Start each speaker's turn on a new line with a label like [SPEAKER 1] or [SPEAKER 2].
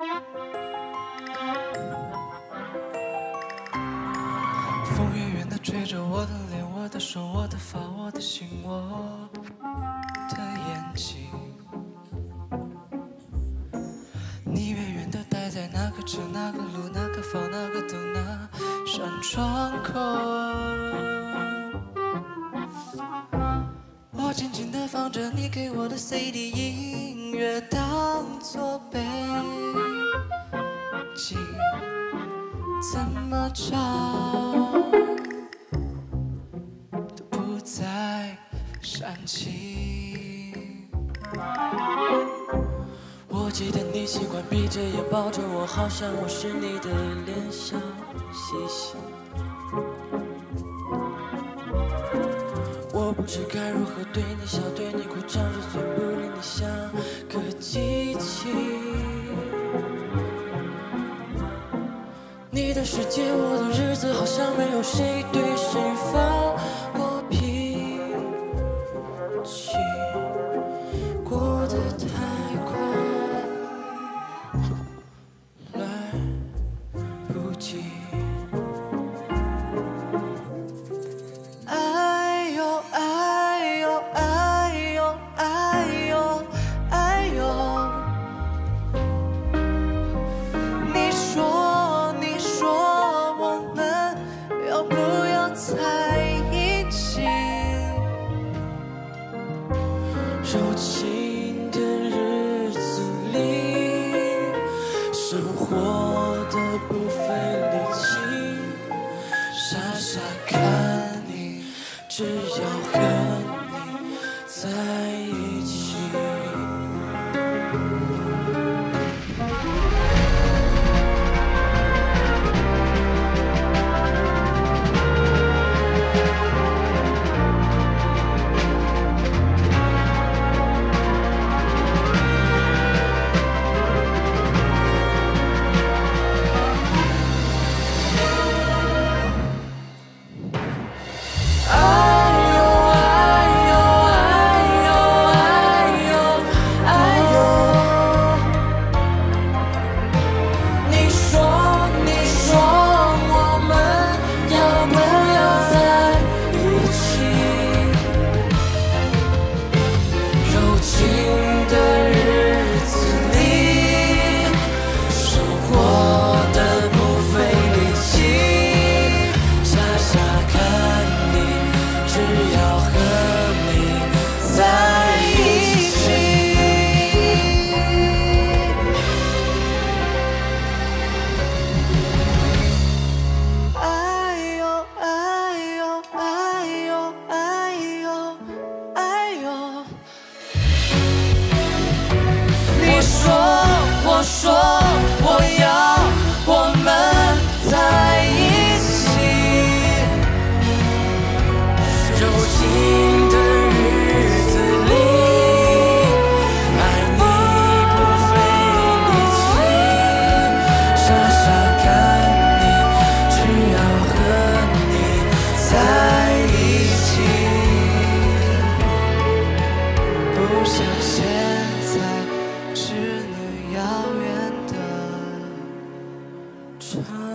[SPEAKER 1] 风远远地吹着我的脸，我的手，我的发，我的心，我的眼睛。你远远地待在那个车、那个路、那个房、那个灯、那扇窗口。我静静地放着你给我的 CD 音乐，当作都不再煽情。我记得你习惯闭着眼抱着我，好像我是你的脸笑嘻嘻。我不知该如何对你笑，对你哭，唱着最不理你像个机器。这世界，我的日子，好像没有谁对谁放柔情的日子里生活的不费力气傻傻看你只要和你在一我说。Yes.